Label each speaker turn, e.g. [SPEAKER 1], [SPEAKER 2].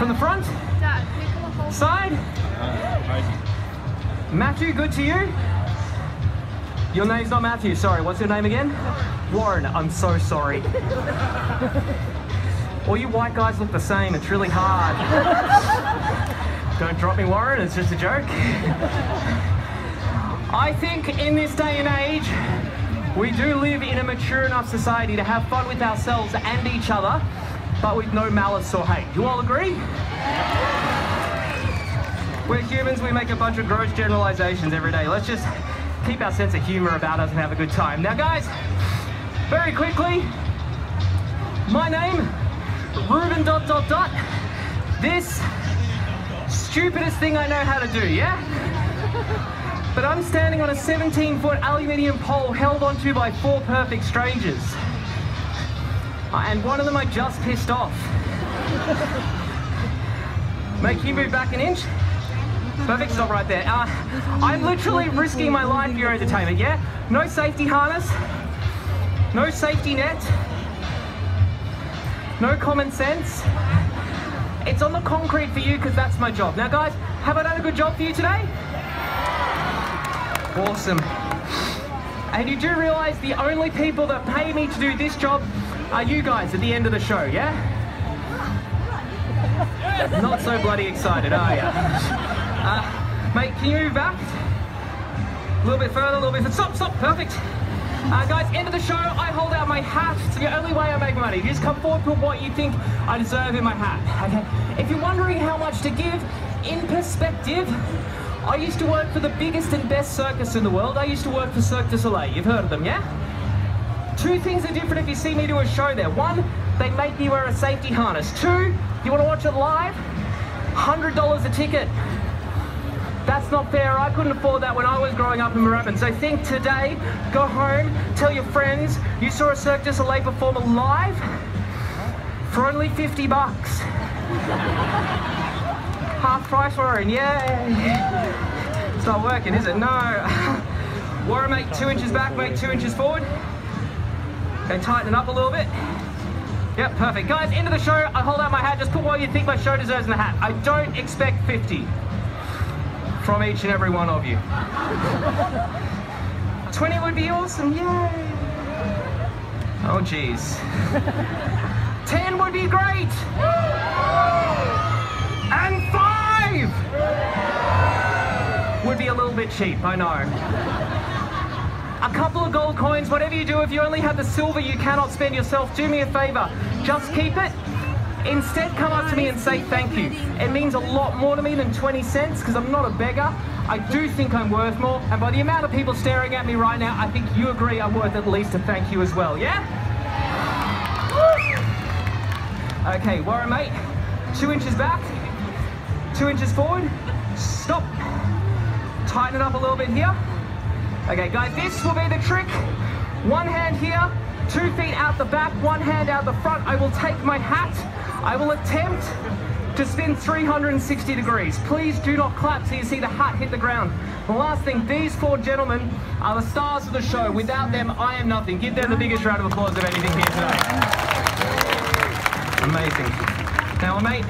[SPEAKER 1] From the front?
[SPEAKER 2] Dad, whole
[SPEAKER 1] Side? Matthew, good to you? Your name's not Matthew, sorry. What's your name again? Warren, I'm so sorry. All you white guys look the same, it's really hard. Don't drop me, Warren, it's just a joke. I think in this day and age, we do live in a mature enough society to have fun with ourselves and each other, but with no malice or hate. You all agree? We're humans, we make a bunch of gross generalizations every day. Let's just keep our sense of humor about us and have a good time. Now, guys, very quickly, my name, Ruben dot dot dot. This stupidest thing I know how to do, yeah? But I'm standing on a 17 foot aluminium pole held onto by four perfect strangers. And one of them I just pissed off. Make you move back an inch. Perfect, stop right there. Uh, I'm literally risking my life for your entertainment, yeah? No safety harness, no safety net, no common sense. It's on the concrete for you because that's my job. Now, guys, have I done a good job for you today? Awesome. And you do realize the only people that pay me to do this job are you guys at the end of the show, yeah? Not so bloody excited, are you? Uh, mate, can you move back? A little bit further, a little bit further. Stop, stop, perfect. Uh, guys, end of the show, I hold out my hat. It's the only way I make money. You just come forward with what you think I deserve in my hat. Okay? If you're wondering how much to give, in perspective, I used to work for the biggest and best circus in the world. I used to work for Cirque du Soleil. You've heard of them, yeah? Two things are different if you see me do a show there. One, they make me wear a safety harness. Two, you want to watch it live? $100 a ticket. That's not fair. I couldn't afford that when I was growing up in Moorabbin. So think today, go home, tell your friends you saw a Cirque du Soleil performer live for only 50 bucks. Half price Warren, yay! It's not working, is it? No. Warren, mate, two inches back, mate, two inches forward. Okay, tighten it up a little bit. Yep, perfect. Guys, end of the show, I hold out my hat. Just put what you think my show deserves in the hat. I don't expect 50 from each and every one of you. 20 would be awesome, yay! Oh, jeez. 10 would be great! Would be a little bit cheap, I know. A couple of gold coins, whatever you do, if you only have the silver you cannot spend yourself, do me a favor. Just keep it. Instead, come up to me and say thank you. It means a lot more to me than 20 cents because I'm not a beggar. I do think I'm worth more. And by the amount of people staring at me right now, I think you agree I'm worth at least a thank you as well, yeah? Okay, Warren, mate. Two inches back, two inches forward. Stop. Tighten it up a little bit here. Okay, guys, this will be the trick. One hand here, two feet out the back, one hand out the front. I will take my hat. I will attempt to spin 360 degrees. Please do not clap so you see the hat hit the ground. The last thing, these four gentlemen are the stars of the show. Without them, I am nothing. Give them the biggest round of applause of anything here today. Amazing. Now, mate,